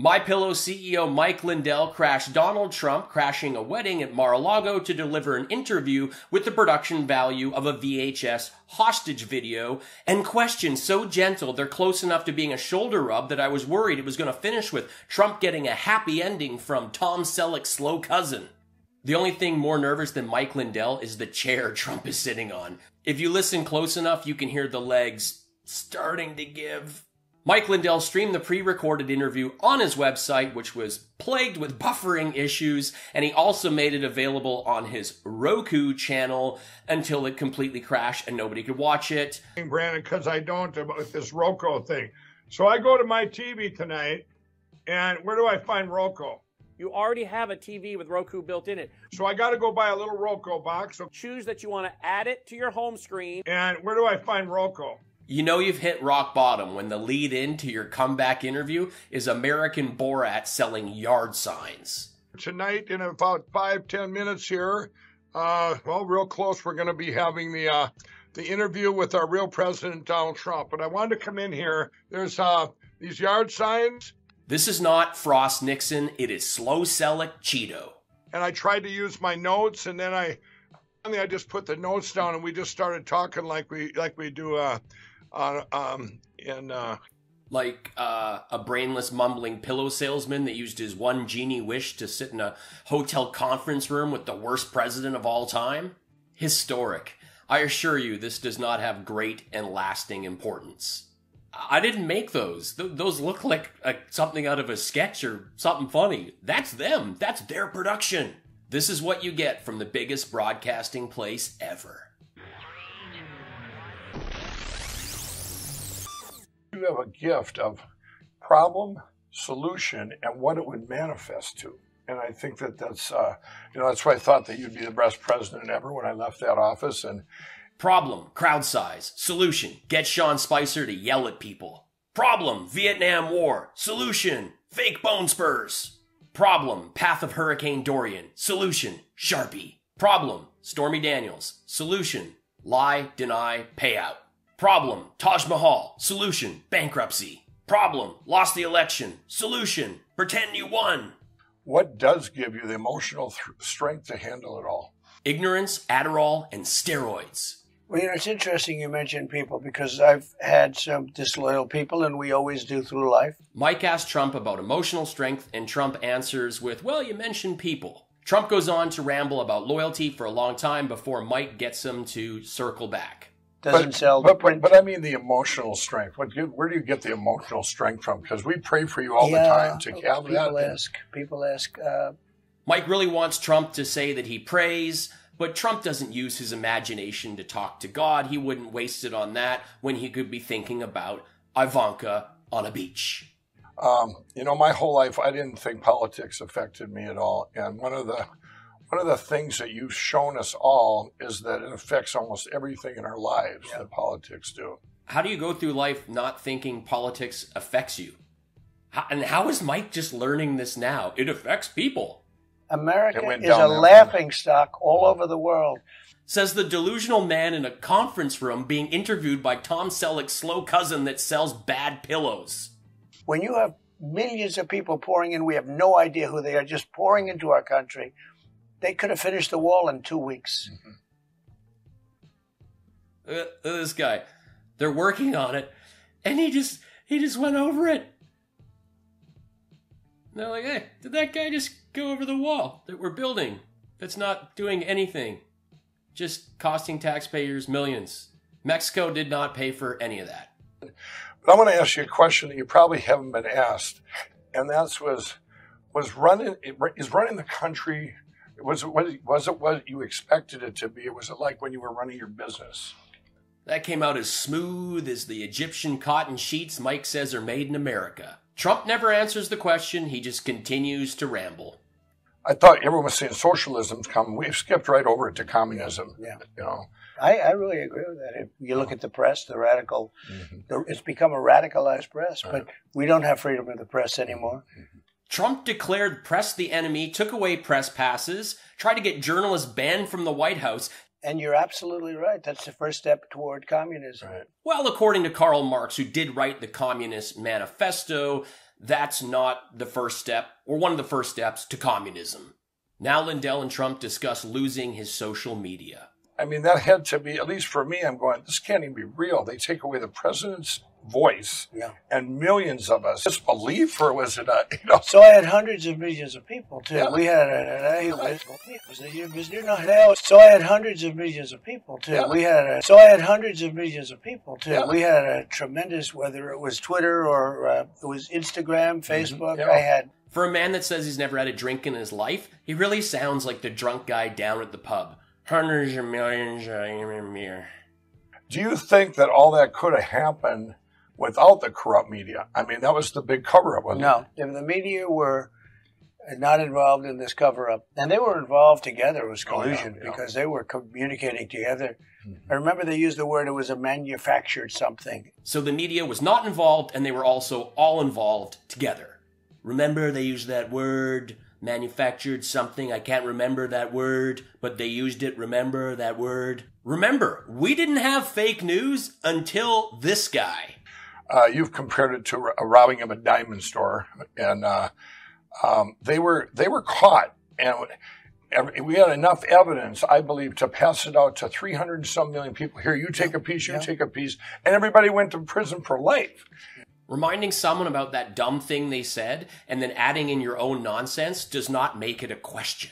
My Pillow CEO Mike Lindell crashed Donald Trump crashing a wedding at Mar-a-Lago to deliver an interview with the production value of a VHS hostage video and questions so gentle they're close enough to being a shoulder rub that I was worried it was going to finish with Trump getting a happy ending from Tom Selleck's slow cousin. The only thing more nervous than Mike Lindell is the chair Trump is sitting on. If you listen close enough, you can hear the legs starting to give. Mike Lindell streamed the pre recorded interview on his website, which was plagued with buffering issues, and he also made it available on his Roku channel until it completely crashed and nobody could watch it. Brandon, because I don't about this Roku thing. So I go to my TV tonight, and where do I find Roku? You already have a TV with Roku built in it. So I got to go buy a little Roku box. So, Choose that you want to add it to your home screen. and where do I find Roku? You know you've hit rock bottom when the lead in to your comeback interview is American Borat selling yard signs. Tonight, in about five ten minutes here, uh, well, real close, we're going to be having the uh, the interview with our real president Donald Trump. But I wanted to come in here. There's uh, these yard signs, This is not Frost Nixon, it is Slow Selleck Cheeto. and I tried to use my notes, and then I finally I just put the notes down, and we just started talking like we like we do uh, uh um in uh Like uh, a brainless, mumbling pillow salesman that used his one genie wish to sit in a hotel conference room with the worst president of all time? Historic. I assure you, this does not have great and lasting importance. I didn't make those. Th- those look like uh, something out of a sketch or something funny. That's them. That's their production. This is what you get from the biggest broadcasting place ever. You have a gift of problem, solution, and what it would manifest to. And I think that that's, uh, you know, that's why I thought that you'd be the best president ever when I left that office. And Problem, crowd size. Solution, get Sean Spicer to yell at people. Problem, Vietnam War. Solution, fake bone spurs. Problem, path of Hurricane Dorian. Solution, Sharpie. Problem, Stormy Daniels. Solution, lie, deny, payout. Problem, Taj Mahal. Solution, bankruptcy. Problem, lost the election. Solution, pretend you won. what does give you the emotional th- strength to handle it all? Ignorance, Adderall, and steroids. Well, you know, it's interesting you mention people because I've had some disloyal people, and we always do through life. Mike asks Trump about emotional strength, and Trump answers with, Well, you mentioned people. Trump goes on to ramble about loyalty for a long time before Mike gets him to circle back. Doesn't sell but, but, but I mean the emotional strength. What, do- where do you get the emotional strength from? Because we pray for you all yeah, the time to have people that. ask. People ask. Uh, Mike really wants Trump to say that he prays, but Trump doesn't use his imagination to talk to God. He wouldn't waste it on that when he could be thinking about Ivanka on a beach. Um, you know, my whole life, I didn't think politics affected me at all. And one of the one of the things that you've shown us all is that it affects almost everything in our lives that politics do. How do you go through life not thinking politics affects you? How, and how is Mike just learning this now? It affects people. America is a down laughing stock all over the world. says the delusional man in a conference room being interviewed by Tom Selleck's slow cousin that sells bad pillows. When you have millions of people pouring in, we have no idea who they are, just pouring into our country. They could have finished the wall in two weeks. Look at- look at this guy. They're working on it, and he just he just went over it. And they're like, hey, did that guy just go over the wall that we're building? That's not doing anything, just costing taxpayers millions. Mexico did not pay for any of that. But I want to ask you a question that you probably haven't been asked, and that's was was running is running the country was it was, was it what you expected it to be, or was it like when you were running your business? That came out as smooth as the Egyptian cotton sheets Mike says are made in America. Trump never answers the question, he just continues to ramble. I thought everyone was saying socialism's coming. We've skipped right over it to communism. Yeah. You know, I, I really agree with that. If you look at the press, the radical, Mm-hmm. the, it's become a radicalized press, but we don't have freedom of the press anymore. Trump declared press the enemy, took away press passes, tried to get journalists banned from the White House. And you're absolutely right. That's the first step toward communism. right? Well, according to Karl Marx, who did write the Communist Manifesto, That's not the first step, or one of the first steps, to communism. Now Lindell and Trump discuss losing his social media. I mean, that had to be, at least for me, I'm going, this can't even be real. They take away the president's voice Yeah. and millions of us. Disbelief, or was it a, you know, So I had hundreds of millions of people too. Yeah. We had a, so I had hundreds of millions of people too. Yeah. We had a, so I had hundreds of millions of people too. Yeah. We had a tremendous whether it was Twitter or uh, it was Instagram, Facebook. Yeah. I had For a man that says he's never had a drink in his life, he really sounds like the drunk guy down at the pub. Hundreds of millions of beer. do you think that all that could have happened without the corrupt media? I mean, that was the big cover up, wasn't no. If the media were not involved in this cover up, and they were involved together. It was Oh, yeah, collusion yeah. Mm-hmm. because they were communicating together. I remember they used the word it was a manufactured something. So the media was not involved, and they were also all involved together. Remember, they used that word, manufactured something. I can't remember that word, but they used it. Remember that word. Remember, we didn't have fake news until this guy. uh, you've compared it to ro- robbing of a diamond store, and uh, um, they were they were caught, and we had enough evidence, I believe, to pass it out to 300 and some million people. Here, you take a piece, you Yeah. take a piece, and everybody went to prison for life. Reminding someone about that dumb thing they said and then adding in your own nonsense does not make it a question.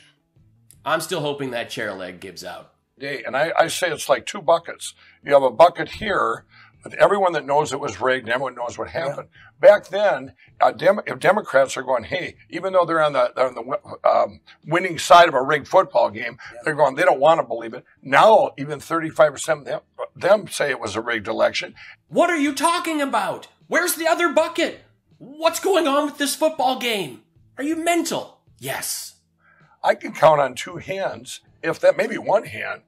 I'm still hoping that chair leg gives out. Day, and I, I say it's like two buckets. You have a bucket here with everyone that knows it was rigged and everyone knows what happened. Back then, uh, Dem- if Democrats are going, hey, even though they're on the they're on the um, winning side of a rigged football game, they're going, they don't want to believe it. Now, even 35% of them, them say it was a rigged election. What are you talking about? Where's the other bucket? What's going on with this football game? Are you mental? Yes. I can count on two hands, if that maybe one hand,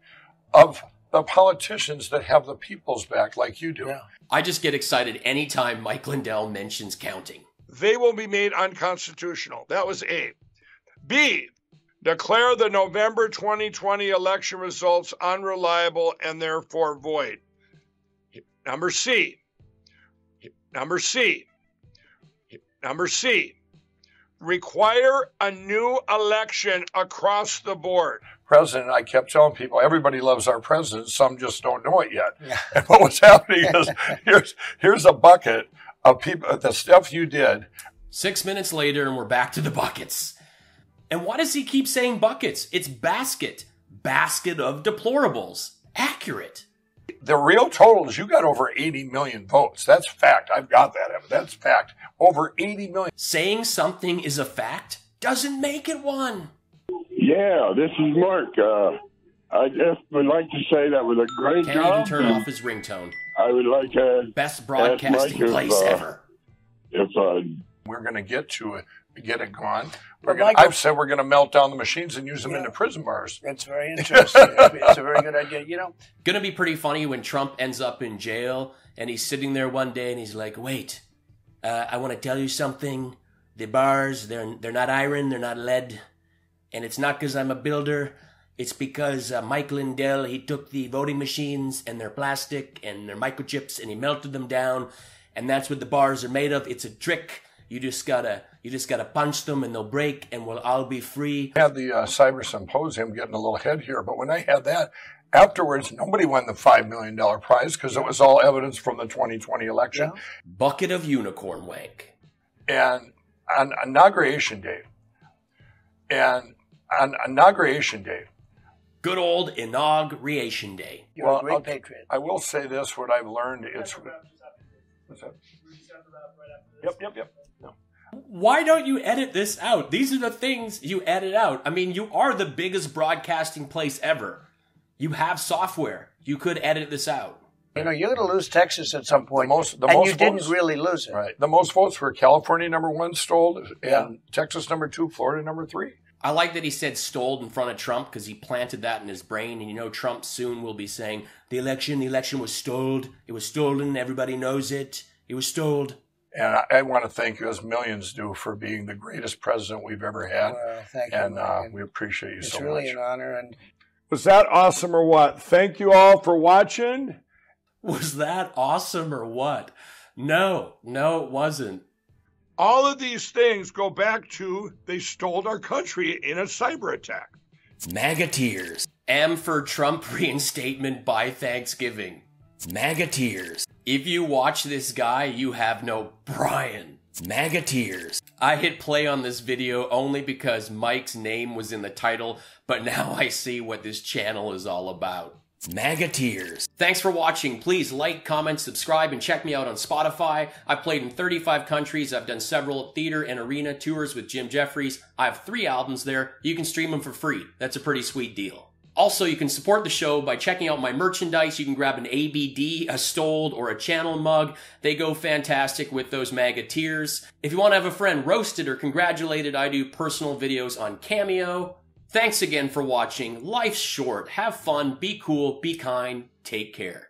of the politicians that have the people's back like you do. Yeah. I just get excited anytime Mike Lindell mentions counting. They will be made unconstitutional. That was A. B. Declare the November 2020 election results unreliable and therefore void. Number C. Number C. Number C. Require a new election across the board. president, I kept telling people, everybody loves our president. Some just don't know it yet. Yeah. And what was happening is here's here's a bucket of people, the stuff you did. Six minutes later, and we're back to the buckets. And why does he keep saying buckets? It's basket. Basket of deplorables. Accurate. The real total is you got over 80 million votes. That's fact. I've got that. Evan. That's fact. Over 80 million. Saying something is a fact doesn't make it one. Yeah, this is Mark. Uh, I just would like to say that was a great Can't job. even turn off his ringtone. I would like to, Best broadcasting Mike is, place uh, ever. if uh, We're going to get to it, get it gone. We're gonna, Michael- I've said we're going to melt down the machines and use them Yeah. into prison bars. It's very interesting. it's a very good idea. You know, Gonna be pretty funny when Trump ends up in jail and he's sitting there one day and he's like, "Wait, uh, I want to tell you something. The bars, they're they're not iron, they're not lead, and it's not because I'm a builder. It's because uh, Mike Lindell he took the voting machines and they're plastic and they're microchips and he melted them down, and that's what the bars are made of. It's a trick. You just gotta you just gotta punch them and they'll break and we'll all be free. had the uh, cyber symposium getting a little ahead here, but when I had that afterwards, nobody won the five million dollar prize because it was all evidence from the 2020 election. Bucket of unicorn wank. And on inauguration day, and on inauguration day, Good old inauguration day. you're Well, a great I'll- patriot. I will say this: what I've learned, it's. What's that? Yep, yep, yep. No. Why don't you edit this out? These are the things you edit out. I mean, you are the biggest broadcasting place ever. You have software. You could edit this out. You know, you're going to lose Texas at some point, most- the and most you didn't really lose it. Right. The most votes were California number one, stole, and Yeah. Texas number two, Florida number three. I like that he said stole in front of Trump because he planted that in his brain. And you know, Trump soon will be saying, the election, the election was stoled. It was stolen. Everybody knows it. It was stoled. And I, I want to thank you, as millions do, for being the greatest president we've ever had. Well, thank you. and uh, Mike. we appreciate you it's so really much. an honor, and Was that awesome or what? Thank you all for watching. Was that awesome or what? No, no, it wasn't. All of these things go back to they stole our country in a cyber attack. MAGA tears. M for Trump reinstatement by Thanksgiving. MAGA tears. If you watch this guy, you have no Brian. MAGA tears. I hit play on this video only because Mike's name was in the title, but now I see what this channel is all about. MAGA tears. Thanks for watching. Please like, comment, subscribe, and check me out on Spotify. I've played in 35 countries. I've done several theater and arena tours with Jim Jefferies. I have three albums there. You can stream them for free. That's a pretty sweet deal. Also, you can support the show by checking out my merchandise. You can grab an ABD, a Stoled, or a channel mug. They go fantastic with those MAGA tears. If you want to have a friend roasted or congratulated, I do personal videos on Cameo. Thanks again for watching. Life's short. Have fun, be cool, be kind, take care.